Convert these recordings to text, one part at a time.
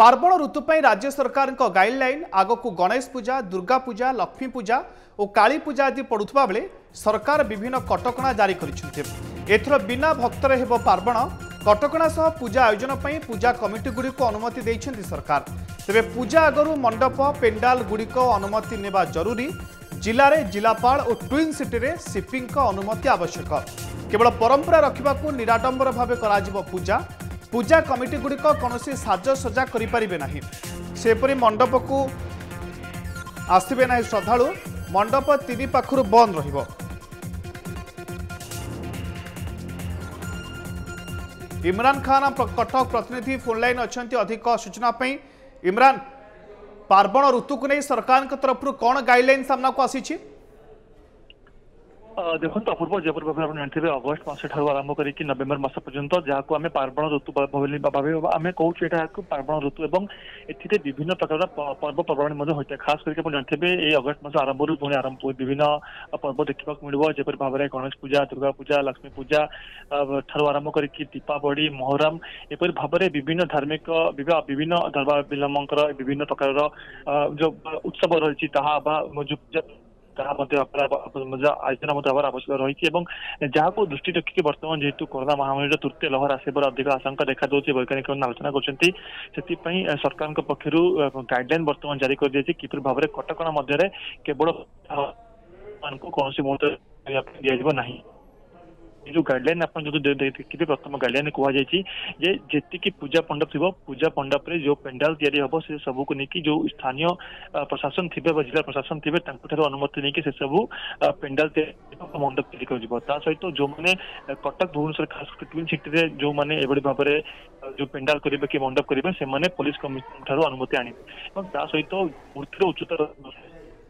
পার্বণ ঋতু পাই রাজ্য সরকার গাইডলাইন আগক গণেশ পূজা দুর্গা পূজা লক্ষ্মী পূজা ও কালী পূজা আদি পড়ুথবা বেড়ে সরকার বিভিন্ন কটকা জারি করেছেন এথর বিনা ভক্তরে হব পার্বণ কটকা সহ পূজা আয়োজন পাই পূজা কমিটিগুড়ি অনুমতি দিয়েছেন সরকার তবে পূজা আগর মণ্ডপ পেন্ডাল গুড় অনুমতি নেওয়া জরুরি জেলার জেলাপাল ও টুইন সিটি সিপিঙ্ অনুমতি আবশ্যক কেবল পরম্পরা রক্ষা নিরাডম্বর ভাবে করা পূজা ପୂଜା କମିଟିଗୁଡ଼ିକ କୌଣସି ସାଜସଜା କରିପାରିବେ ନାହିଁ ସେପରି ମଣ୍ଡପକୁ ଆସିବେ ନାହିଁ ଶ୍ରଦ୍ଧାଳୁ ମଣ୍ଡପ ତିନି ପାଖରୁ ବନ୍ଦ ରହିବ ଇମ୍ରାନ ଖାନ କଟକ ପ୍ରତିନିଧି ଫୋନ୍ଲାଇନ୍ ଅଛନ୍ତି ଅଧିକ ସୂଚନା ପାଇଁ ଇମ୍ରାନ ପାର୍ବଣ ଋତୁକୁ ନେଇ ସରକାରଙ୍କ ତରଫରୁ କ'ଣ ଗାଇଡ଼ଲାଇନ୍ ସାମ୍ନାକୁ ଆସିଛି देखो तो अपूर्व जपूर भाव आप जानते अगस्ट मस आरंभ कर नवेम्बर मस पर्यंत जहां आम पार्वण ऋतु भाव आम कौच पार्वण ऋतु और ए विभिन्न प्रकार पर्व पर्वाणी होता है खास करके आप जानते अगस्त मस आरंभ पुणे आरंभ विभिन्न पर्व देखा मिले जपर भाव में गणेश पूजा दुर्गा पूजा लक्ष्मी पूजा ठार आरंभ कर दीपावली महोरम यपर भाव में विभिन्न धार्मिक विभिन्न धर्मावलंबर विभिन्न प्रकार जो उत्सव रही जो पूजा আপন্তি আবার আমার আজনা মতে আবার আবশ্যক রইছে এবং যাহা কো দৃষ্টিতক কি বর্তমান যেহেতু করোনা মহামারীটা তৃতীয় लहर আসে পড়া অধিক আশঙ্কা দেখা দోతి বৈজ্ঞানিক আলোচনা করচନ୍ତି সেটি পই সরকার কো পক্ষরু গাইডলাইন বর্তমান জারি কর দিছে কিতর ভাবে কটকণা মধ্যে রে কেবল পনকো কোনসি মতে আপনি দিয়া দিব নাই जो गाइडलाइन आप जो देखिए प्रथम गाइडलाइन कहु जी पूजा पंडप थी पूजा पंडप जो पेंडाल या से को लेकिन जो स्थानीय प्रशासन थे जिला प्रशासन थे अनुमति नहीं से सबू पेंडाल मंडप या सहित जो मैंने कटक भुवनेश्वर खास कर ट्विन सिटी जो मैंने एभଳି ଭାବରେ ଯୋଉ ପେଣ୍ଡାଲ କରିବେ କି ମଣ୍ଡପ କରିବେ ସେମାନେ ପୋଲିସ କମିଶନ ଠାରୁ ଅନୁମତି ଆଣିବେ ଏବଂ ତା सहित मूर्ति ଉଚ୍ଚତା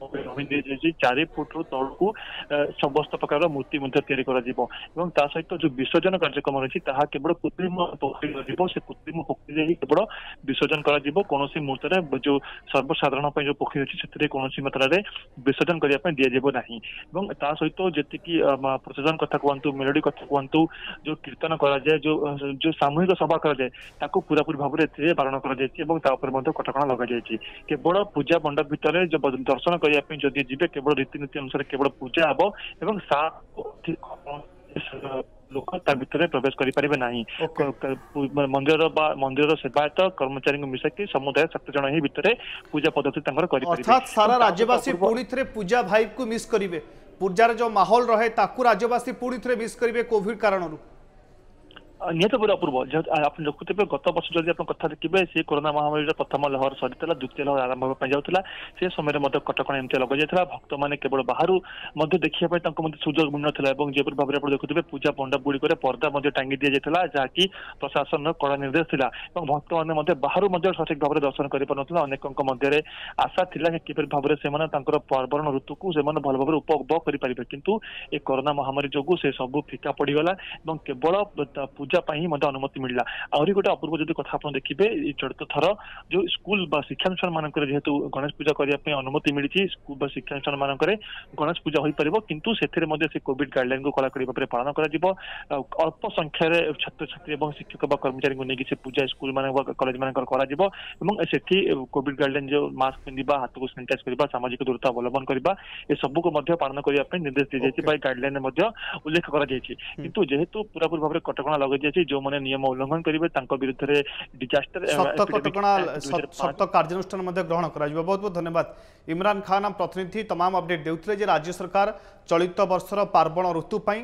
ওহে 934 ফুটৰ তলক সবস্থ প্রকারৰ মূৰ্তি মুন্ত তৈয়াৰ কৰা দিব আৰু তাৰ সৈতে যো বিশ্বজন কাৰ্যಕ್ರಮ ৰচি তাৰ কেৱল কৃত্রিম পখীৰ দৰ বিপৰীত কৃত্রিম পখীৰ কেৱল বিশ্বজন কৰা দিব কোনো সি মূৰ্তৰ যেৰ সর্বসাাধৰণ পাই যো পখী আছে তেতিয়া কোনো সি মাত্ৰৰে বিসর্জন কৰা পাই দিয়া যাব নাই আৰু তাৰ সৈতে যেতি কি প্ৰতিজন কথা কওঁতু ميلৰী কথা কওঁতু যো কিৰ্তন কৰা যায় যো যো সামূহিক সভা কৰা যায় তাকো পূৰাপূৰভাৱে তেতিয়া পালন কৰা যায় আৰু তাৰ ওপৰত কটকণা লগা যায় চি কেৱল পূজা মণ্ডপৰ ভিতৰৰ যো দৰ্শন କରିବା ପାଇଁ ଯଦି ଯିବେ କେବଳ ରୀତିନୀତି ଅନୁସାରେ କେବଳ ପୂଜା ହେବ ଏବଂ ଲୋକ ତା ଭିତରେ ପ୍ରବେଶ କରିପାରିବେ ନାହିଁ ମନ୍ଦିରର ବା ମନ୍ଦିରର ସେବାୟତ କର୍ମଚାରୀଙ୍କୁ ମିଶାଇକି ସମୁଦାୟ ସାତ ଜଣ ହିଁ ଭିତରେ ପୂଜା ପଦ୍ଧତି ତାଙ୍କର କରିପାରିବେ ସାରା ରାଜ୍ୟବାସୀ ପୁଣି ଥରେ ପୂଜା ଭାଇକୁ ମିସ୍ କରିବେ ପୂଜାର ଯେଉଁ ମାହୋଲ ରହେ ତାକୁ ରାଜ୍ୟବାସୀ ପୁଣି ଥରେ ମିସ୍ କରିବେ କୋଭିଡ କାରଣରୁ ନିହାତି ଭାବରେ ଅପୂର୍ବ ଆପଣ ଦେଖୁଥିବେ ଗତ ବର୍ଷ ଯଦି ଆପଣ କଥା ଦେଖିବେ ସେ କରୋନା ମହାମାରୀର ପ୍ରଥମ ଲହର ସରିଥିଲା ଦ୍ୱିତୀୟ ଲହର ଆରମ୍ଭ ହେବା ପାଇଁ ଯାଉଥିଲା ସେ ସମୟରେ ମଧ୍ୟ କଟକଣା ଏମିତି ଲଗାଯାଇଥିଲା ଭକ୍ତମାନେ କେବଳ ବାହାରୁ ମଧ୍ୟ ଦେଖିବା ପାଇଁ ତାଙ୍କୁ ମଧ୍ୟ ସୁଯୋଗ ମିଳୁନଥିଲା ଏବଂ ଯେପରି ଭାବରେ ଆପଣ ଦେଖୁଥିବେ ପୂଜା ମଣ୍ଡପ ଗୁଡ଼ିକରେ ପର୍ଦ୍ଦା ମଧ୍ୟ ଟାଙ୍ଗି ଦିଆଯାଇଥିଲା ଯାହାକି ପ୍ରଶାସନର କଡ଼ା ନିର୍ଦ୍ଦେଶ ଥିଲା ଏବଂ ଭକ୍ତମାନେ ମଧ୍ୟ ବାହାରୁ ମଧ୍ୟ ସଠିକ ଭାବରେ ଦର୍ଶନ କରିପାରୁନଥିଲେ ଅନେକଙ୍କ ମଧ୍ୟରେ ଆଶା ଥିଲା ଯେ କିପରି ଭାବରେ ସେମାନେ ତାଙ୍କର ପର୍ବଣ ଋତୁକୁ ସେମାନେ ଭଲ ଭାବରେ ଉପଭୋଗ କରିପାରିବେ କିନ୍ତୁ ଏ କରୋନା ମହାମାରୀ ଯୋଗୁଁ ସେ ସବୁ ଫିକା ପଡ଼ିଗଲା ଏବଂ କେବଳ ପୂଜା ପାଇଁ ମଧ୍ୟ ଅନୁମତି ମିଳିଲା ଆହୁରି ଗୋଟେ ଅପୂର୍ବ ଯଦି କଥା ଆପଣ ଦେଖିବେ ଚଳିତ ଥର ଯୋଉ ସ୍କୁଲ ବା ଶିକ୍ଷାନୁଷ୍ଠାନ ମାନଙ୍କରେ ଯେହେତୁ ଗଣେଶ ପୂଜା କରିବା ପାଇଁ ଅନୁମତି ମିଳିଛି ସ୍କୁଲ ବା ଶିକ୍ଷାନୁଷ୍ଠାନ ମାନଙ୍କରେ ଗଣେଶ ପୂଜା ହୋଇପାରିବ କିନ୍ତୁ ସେଥିରେ ମଧ୍ୟ ସେ କୋଭିଡ ଗାଇଡଲାଇନକୁ କଡ଼ାକଡ଼ି ଭାବରେ ପାଳନ କରାଯିବ ଅଳ୍ପ ସଂଖ୍ୟାରେ ଛାତ୍ରଛାତ୍ରୀ ଏବଂ ଶିକ୍ଷକ ବା କର୍ମଚାରୀଙ୍କୁ ନେଇକି ସେ ପୂଜା ସ୍କୁଲ ମାନଙ୍କ କଲେଜ ମାନଙ୍କର କରାଯିବ ଏବଂ ସେଠି କୋଭିଡ ଗାଇଡଲାଇନ ଯୋଉ ମାସ୍କ ପିନ୍ଧିବା ହାତକୁ ସାନିଟାଇଜ କରିବା ସାମାଜିକ ଦୂରତା ଅବଲମ୍ବନ କରିବା ଏସବୁକୁ ମଧ୍ୟ ପାଳନ କରିବା ପାଇଁ ନିର୍ଦ୍ଦେଶ ଦିଆଯାଇଛି ବା ଗାଇଡଲାଇନରେ ମଧ୍ୟ ଉଲ୍ଲେଖ କରାଯାଇଛି କିନ୍ତୁ ଯେହେତୁ ପୁରାପୁରି ଭାବରେ କଟକଣା ଲଗାଇ ଲାଗୁଛି ଯେଉଁମାନେ ନିୟମ ଉଲ୍ଲଂଘନ କରିବେ ତାଙ୍କ ବିରୁଦ୍ଧରେ ଡିଜାଷ୍ଟର ସତ କାର୍ଯ୍ୟାନୁଷ୍ଠାନ ମଧ୍ୟ ଗ୍ରହଣ କରାଯିବ ବହୁତ ବହୁତ ଧନ୍ୟବାଦ ଇମ୍ରାନ ଖାନ ପ୍ରତିନିଧି ତମାମ ଅପଡେଟ୍ ଦେଉଥିଲେ ଯେ ରାଜ୍ୟ ସରକାର ଚଳିତ ବର୍ଷର ପାର୍ବଣ ଋତୁ ପାଇଁ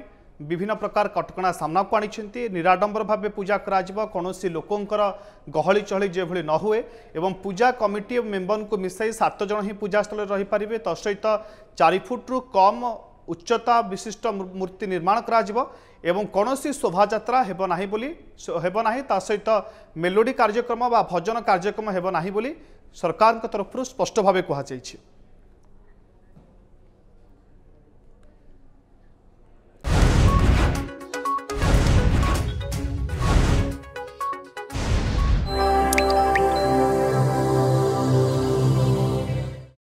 ବିଭିନ୍ନ ପ୍ରକାର କଟକଣା ସାମ୍ନାକୁ ଆଣିଛନ୍ତି ନିରାଡ଼ମ୍ବର ଭାବେ ପୂଜା କରାଯିବ କୌଣସି ଲୋକଙ୍କର ଗହଳି ଚହଳି ଯେଭଳି ନ ହୁଏ ଏବଂ ପୂଜା କମିଟି ମେମ୍ବରଙ୍କୁ ମିଶାଇ ସାତ ଜଣ ହିଁ ପୂଜାସ୍ଥଳରେ ରହିପାରିବେ ତା ସହିତ ଚାରି ଫୁଟରୁ କମ୍ ଉଚ୍ଚତା ବିଶିଷ୍ଟ ମୂର୍ତ୍ତି ନିର୍ମାଣ କରାଯିବ ଏବଂ କୌଣସି ଶୋଭାଯାତ୍ରା ହେବ ନାହିଁ ବୋଲି ହେବ ନାହିଁ ତା ସହିତ ମେଲୋଡ଼ି କାର୍ଯ୍ୟକ୍ରମ ବା ଭଜନ କାର୍ଯ୍ୟକ୍ରମ ହେବ ନାହିଁ ବୋଲି ସରକାରଙ୍କ ତରଫରୁ ସ୍ପଷ୍ଟ ଭାବେ କୁହାଯାଇଛି